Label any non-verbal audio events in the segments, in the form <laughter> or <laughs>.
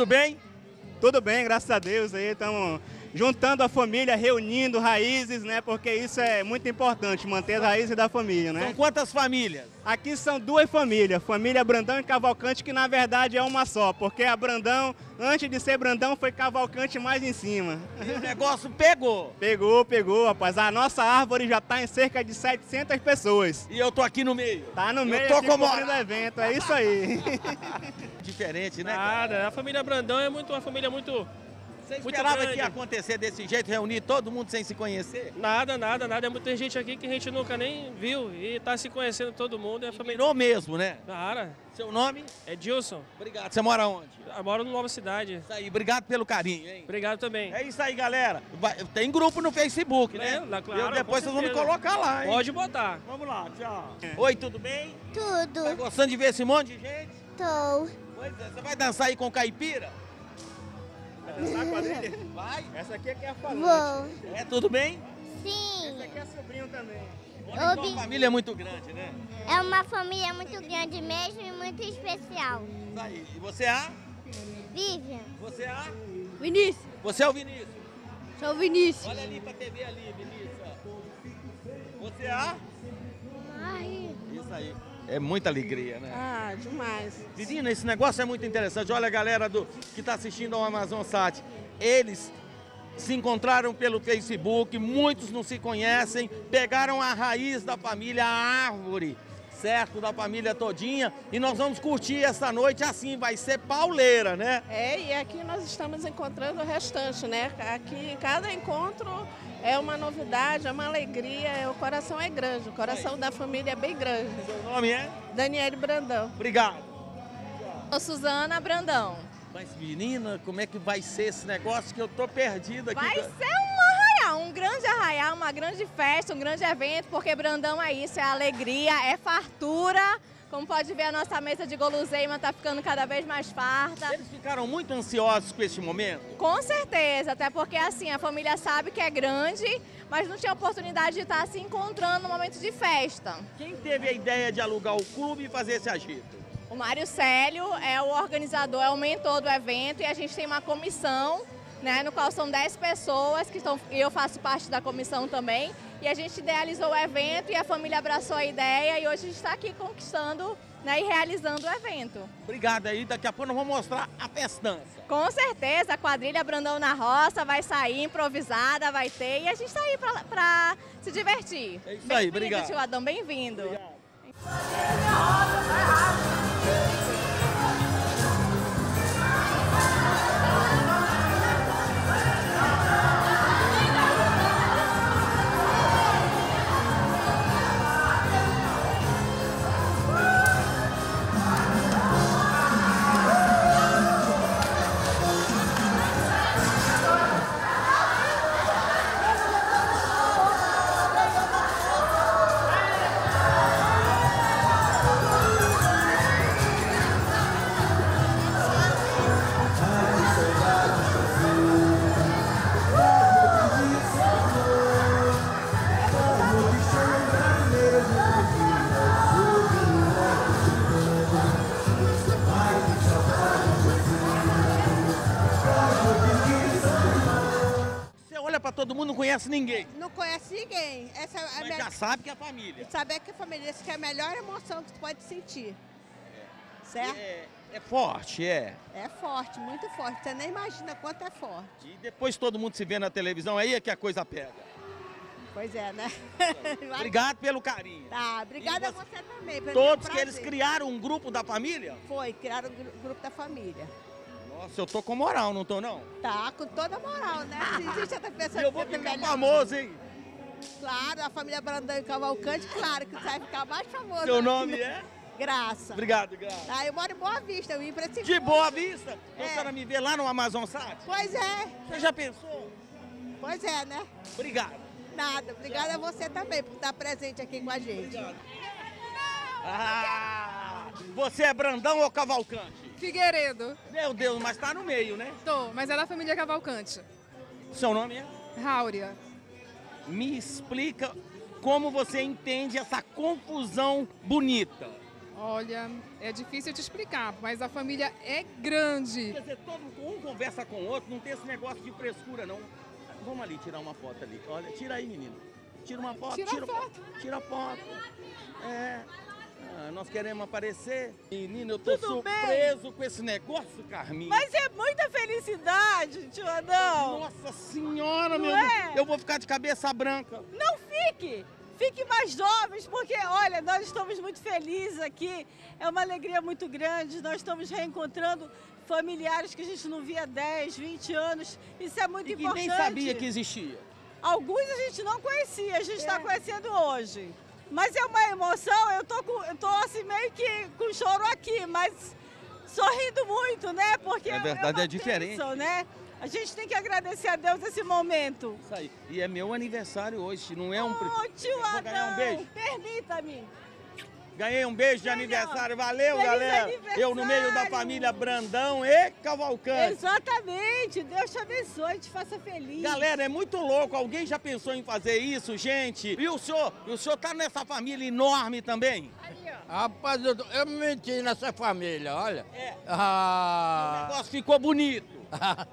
tudo bem? Tudo bem, graças a Deus. Aí estamos juntando a família, reunindo raízes, né? Porque isso é muito importante, manter as raízes da família, né? São quantas famílias? Aqui são duas famílias, família Brandão e Cavalcante, que na verdade é uma só, porque a Brandão, antes de ser Brandão, foi Cavalcante mais em cima. E o negócio pegou. Pegou, pegou, rapaz. A nossa árvore já está em cerca de 700 pessoas. E eu tô aqui no meio. Tá no meio tô aqui como- cobrindo o evento, é isso aí. <laughs> Diferente, né? cara? Nada, a família Brandão é muito, uma família muito. Você muito esperava grande. que ia acontecer desse jeito, reunir todo mundo sem se conhecer? Nada, nada, nada. É muita gente aqui que a gente nunca nem viu e tá se conhecendo todo mundo. É a família. Virou mesmo, né? Cara, Seu nome? é Dilson. Obrigado. Você mora onde? Eu moro no Nova Cidade. Isso aí, obrigado pelo carinho, hein? Obrigado também. É isso aí, galera. Vai- tem grupo no Facebook, né? É, claro, E depois vocês vão me colocar lá, hein? Pode botar. Vamos lá, tchau. Oi, tudo bem? Tá Tudo. gostando de ver esse monte de gente? Tô. Pois é, você vai dançar aí com o caipira? Vai dançar quadrilha? Vai. Essa aqui é que é a falante. Vou. É, tudo bem? Sim. Esse aqui é sobrinho também. Olha, então a família é muito grande, né? É uma família muito grande mesmo e muito especial. Isso aí. E você é a? Vivian. Você é a? Vinícius, Você é o Vinícius? sou o Vinícius. Olha ali pra TV ali, Vinícius. Você é a? Ai. Isso aí. É muita alegria, né? Ah, demais. Menina, esse negócio é muito interessante. Olha a galera do, que está assistindo ao Amazon Sat. Eles se encontraram pelo Facebook, muitos não se conhecem, pegaram a raiz da família, a árvore, certo? Da família todinha. E nós vamos curtir essa noite assim, vai ser pauleira, né? É, e aqui nós estamos encontrando o restante, né? Aqui, cada encontro é uma novidade, é uma alegria, é- o coração é grande, o coração da família é bem grande. Seu nome é? Daniele Brandão. Obrigado. Sou Suzana Brandão. Mas menina, como é que vai ser esse negócio que eu tô perdido aqui? Vai ser um um grande arraial, uma grande festa, um grande evento, porque Brandão é isso, é alegria, é fartura. Como pode ver, a nossa mesa de guloseima está ficando cada vez mais farta. Eles ficaram muito ansiosos com este momento. Com certeza, até porque assim, a família sabe que é grande, mas não tinha oportunidade de estar se encontrando no momento de festa. Quem teve a ideia de alugar o clube e fazer esse agito? O Mário Célio é o organizador, é o mentor do evento e a gente tem uma comissão, né, no qual são 10 pessoas que estão, e eu faço parte da comissão também. E a gente idealizou o evento e a família abraçou a ideia e hoje a gente está aqui conquistando né, e realizando o evento. Obrigado aí, daqui a pouco nós vamos mostrar a festança. Com certeza, a quadrilha Brandão na Roça vai sair improvisada, vai ter, e a gente está aí para se divertir. É isso aí, obrigado. tio Adão, bem-vindo. Você conhece ninguém. Não conhece ninguém. Essa é Mas me- já sabe que é família. Saber que a família, essa que é a melhor emoção que tu pode sentir. Certo? É, é forte, é. É forte, muito forte. Você nem imagina quanto é forte. E depois todo mundo se vê na televisão, aí é que a coisa pega. Pois é, né? <laughs> Obrigado pelo carinho. Tá, obrigada a você- você também. é um Todos que eles criaram um grupo da família? Foi, criaram o gru- grupo da família. Nossa, eu tô com moral, não tô não? Tá, com toda a moral, né? Se existe outra pessoa eu vou ficar melhor. famoso, hein? Claro, a família Brandão e Cavalcante, claro que você vai ficar mais famoso. Seu nome é? Graça. Obrigado, Graça. Ah, eu moro em Boa Vista, eu vim pra esse De Boa Vista? É. A senhora me vê lá no Amazon Sat? Pois é, Você já pensou? pois é, né? Obrigado. Nada. Obrigada a você também por estar presente aqui com a gente. Ah, você é Brandão ou Cavalcante? Figueiredo. Meu Deus, mas tá no meio, né? Tô, mas é da família Cavalcante. Seu nome é? Ráurea. Me explica como você entende essa confusão bonita. Olha, é difícil te explicar, mas a família é grande. Quer dizer, todo um conversa com o outro, não tem esse negócio de frescura, não. Vamos ali tirar uma foto ali. Olha, tira aí, menino. Tira uma foto. Tira a foto. Tira a foto. É. Ah, nós queremos aparecer. Menino, eu tô Tudo surpreso com esse negócio, Carminha. Mas é muita felicidade, tio Adão. Nossa senhora, Não meu é? Deus. Eu vou ficar de cabeça branca. Não fique! Fique mais jovens, porque, olha, nós estamos muito felizes aqui. É uma alegria muito grande. Nós estamos reencontrando familiares que a gente não via há 10, 20 anos. Isso é muito E que importante. nem sabia que existia. Alguns a gente não conhecia, a gente está conhecendo hoje. Mas é uma emoção, eu tô, com, eu tô assim meio que com choro aqui, mas sorrindo muito, né? Porque É verdade, uma é diferente. bênção, né? A gente tem que agradecer a Deus esse momento. Isso aí. E é meu aniversário hoje, não é um... Ô, tio Vou ganhar um Adão, beijo? permita-me. Ganhei um beijo de aniversário. Valeu, Feliz galera. Eu no meio da família Brandão e Cavalcante. Exatamente, Deus te abençoe, te faça feliz. Galera, é muito louco. Alguém já pensou em fazer isso, gente? E o senhor? O senhor tá nessa família enorme também? Rapaz, eu, eu menti nessa família, olha. É. O Ah, negócio ficou bonito. <laughs>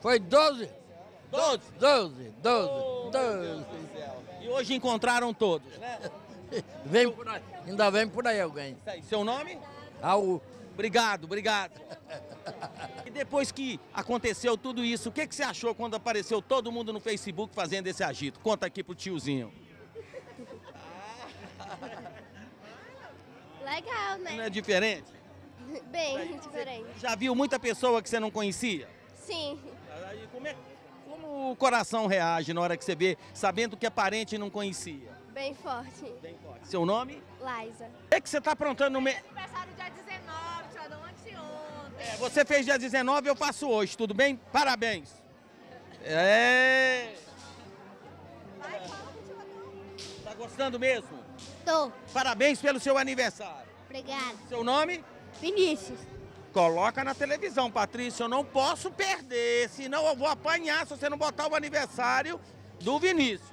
foi 12? Todos. 12, 12, Oh, meu 12. Deus do céu. E hoje encontraram todos, né? <laughs> Vem por aí, ainda vem por aí alguém. Isso aí. Seu nome? Raul. Obrigado, obrigado. <laughs> E depois que aconteceu tudo isso, o que, que você achou quando apareceu todo mundo no Facebook fazendo esse agito? Conta aqui pro tiozinho. <laughs> Legal, Não é né? diferente? Bem diferente. Já viu muita pessoa que você não conhecia? Sim. Aí, como, é- como o coração reage na hora que você vê, sabendo que é parente e não conhecia? Bem forte. Bem forte. Seu nome? Liza. O que, que você está aprontando no meio? Aniversário dia 19, tio Adão, anteontem. É, você fez dia 19, eu faço hoje, tudo bem? Parabéns. É. Tá gostando mesmo? Tô. Parabéns pelo seu aniversário. Obrigada. Seu nome? Vinícius. Coloca na televisão, Patrícia. Eu não posso perder, senão eu vou apanhar se você não botar o aniversário do Vinícius.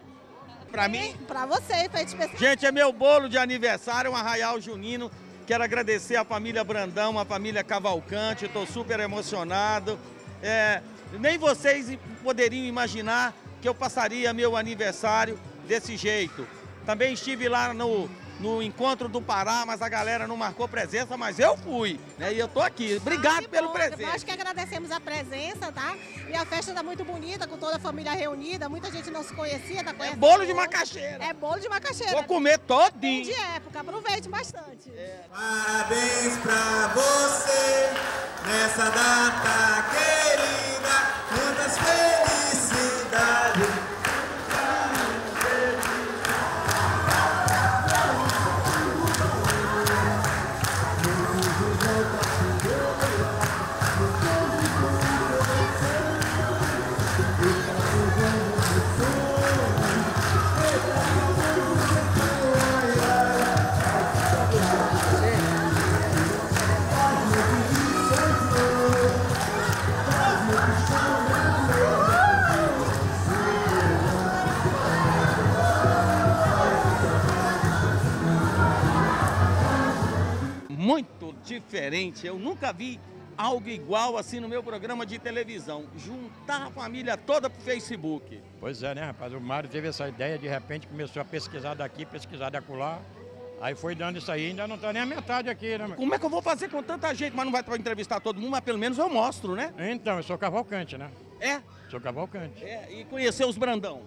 Pra mim, Pra você, feito especial. Gente, é meu bolo de aniversário, um arraial junino. Quero agradecer a família Brandão, a família Cavalcante, estou super emocionado. É, nem vocês poderiam imaginar que eu passaria meu aniversário desse jeito. Também estive lá no, no encontro do Pará, mas a galera não marcou presença, mas eu fui, né? E eu tô aqui. Obrigado Que pelo bom, presente. Nós que agradecemos a presença, tá? E a festa tá muito bonita, com toda a família reunida. Muita gente não se conhecia, tá É conhecendo. bolo de macaxeira. É bolo de macaxeira. Vou comer Bem todinho. de época, aproveite bastante. Parabéns pra você nessa data querida, muito diferente. Eu nunca vi algo igual assim no meu programa de televisão. Juntar a família toda pro Facebook. Pois é, né, rapaz? O Mário teve essa ideia, de repente começou a pesquisar daqui, pesquisar da acolá. Aí foi dando isso aí, ainda não tá nem a metade aqui, né? Como é que eu vou fazer com tanta gente? Mas não vai entrevistar todo mundo, mas pelo menos eu mostro, né? Então, eu sou cavalcante, né? É, Sou cavalcante. é e conhecer os Brandão.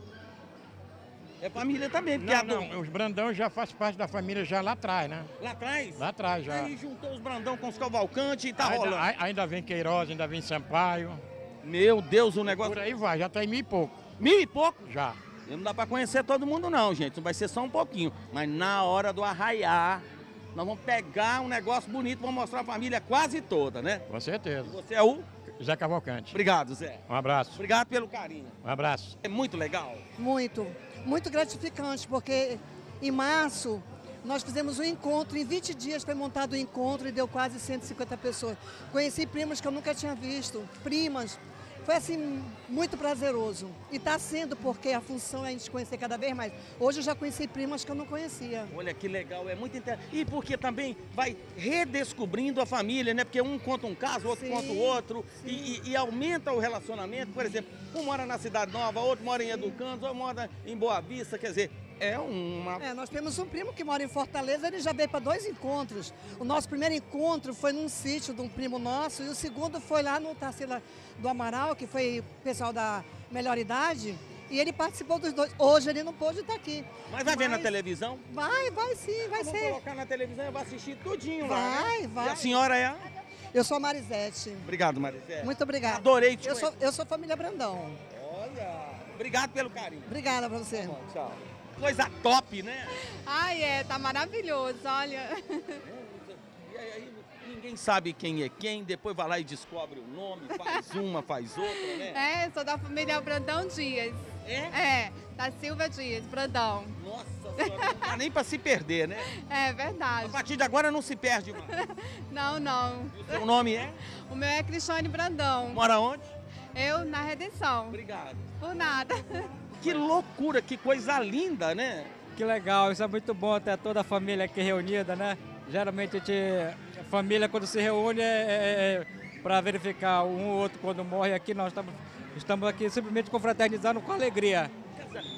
É família também, porque a Não, do- não, os Brandão já faz parte da família já lá atrás, né? lá atrás. Lá atrás já. Aí juntou os Brandão com os Cavalcante e tá ainda, rolando. ai- ainda vem Queiroz, ainda vem Sampaio. Meu Deus, o negócio. Por aí vai, já tá em mil e pouco. Mil e pouco. Já. E Não dá pra conhecer todo mundo, não, gente. Vai ser só um pouquinho. Mas na hora do arraiar, nós vamos pegar um negócio bonito, vamos mostrar a família quase toda, né? Com certeza. Você é o. Zé Cavalcante. Obrigado, Zé. Um abraço. Obrigado pelo carinho. Um abraço. É muito legal. Muito, muito gratificante, porque em março nós fizemos um encontro, em 20 dias foi montado o encontro e deu quase 150 pessoas. Conheci primos que eu nunca tinha visto, primas. Foi assim, muito prazeroso. E está sendo porque a função é a gente conhecer cada vez mais. Hoje eu já conheci primas que eu não conhecia. Olha que legal, é muito interessante. E porque também vai redescobrindo a família, né? Porque um conta um caso, outro Sim, conta o outro. E, e- e aumenta o relacionamento. Por exemplo, um mora na Cidade Nova, outro mora em Educandos, outro mora em Boa Vista. Quer dizer, é uma. É, nós temos um primo que mora em Fortaleza, ele já veio para dois encontros. O nosso primeiro encontro foi num sítio de um primo nosso, e o segundo foi lá no Tarsila do Amaral, que foi o pessoal da Melhor Idade, e ele participou dos dois. Hoje ele não pôde estar aqui. Mas vai ver na televisão? Vai, vai sim, vai Vamos ser. colocar na televisão e vai assistir tudinho lá. Vai, né? vai. E a senhora é? Eu sou a Marisete. Obrigado, Marisé. Muito obrigada. Adorei te eu sou, eu sou família Brandão. Olha, obrigado pelo carinho. Obrigada pra você. Tchau. Coisa top, né? Ai, é, tá maravilhoso, olha. E aí ninguém sabe quem é quem, depois vai lá e descobre o nome, faz <laughs> uma, faz outra, né? É, sou da família Brandão Dias. É? É, da Silva Dias, Brandão. Nossa senhora, não dá nem pra se perder, né? <laughs> É A verdade. partir de agora não se perde mais. <laughs> Não, não. O nome é? O meu é Cristiane Brandão. Mora onde? Eu na Redenção. Obrigado. Por nada. Que loucura, que coisa linda, né? Que legal, isso é muito bom ter toda a família aqui reunida, né? Geralmente a gente, a família quando se reúne é, para verificar um ou outro quando morre aqui, nós estamos, estamos aqui simplesmente confraternizando com alegria.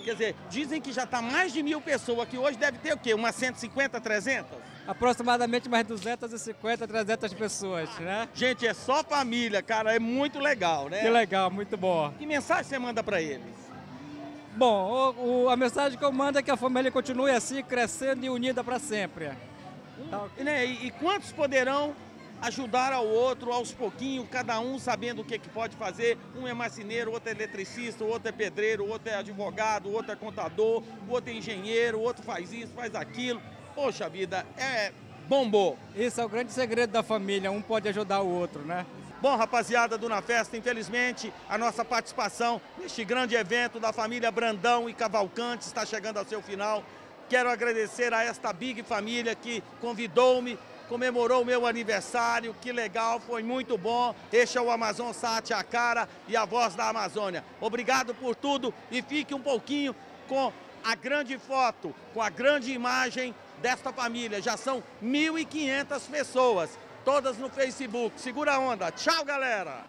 Quer dizer, dizem que já está mais de mil pessoas aqui hoje, deve ter o quê? Umas 150, 300? Aproximadamente mais 250, 300 pessoas, né? Gente, é só família, cara, é muito legal, né? Que legal, muito bom. Que mensagem você manda para eles? Bom, o- o- a mensagem que eu mando é que a família continue assim, crescendo e unida para sempre. Tá E, né, e- e quantos poderão ajudar ao outro aos pouquinhos, cada um sabendo o que, que pode fazer? Um é marceneiro, outro é eletricista, outro é pedreiro, outro é advogado, outro é contador, outro é engenheiro, outro faz isso, faz aquilo. Poxa vida, é bombou. Esse é o grande segredo da família, um pode ajudar o outro, né? Bom, rapaziada do Na Festa, infelizmente a nossa participação neste grande evento da família Brandão e Cavalcante está chegando ao seu final. Quero agradecer a esta big família que convidou-me, comemorou o meu aniversário, que legal, foi muito bom. Este é o Amazon Sat, a cara e a voz da Amazônia. Obrigado por tudo e fique um pouquinho com a grande foto, com a grande imagem desta família. Já são 1.500 pessoas, todas no Facebook. Segura a onda. Tchau, galera!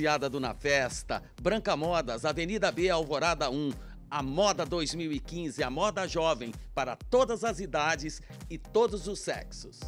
Rapaziada do Na Festa, Branca Modas, Avenida B, Alvorada 1. A Moda 2015, a moda jovem para todas as idades e todos os sexos.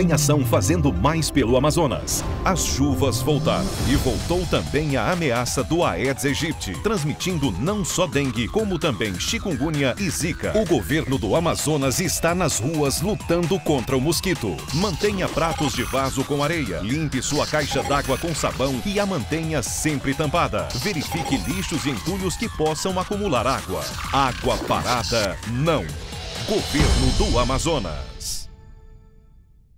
Em ação fazendo mais pelo Amazonas. As chuvas voltaram e voltou também a ameaça do Aedes aegypti, transmitindo não só dengue, como também chikungunya e zika. O governo do Amazonas está nas ruas lutando contra o mosquito. Mantenha pratos de vaso com areia, limpe sua caixa d'água com sabão e a mantenha sempre tampada. Verifique lixos e entulhos que possam acumular água. Água parada, não. Governo do Amazonas.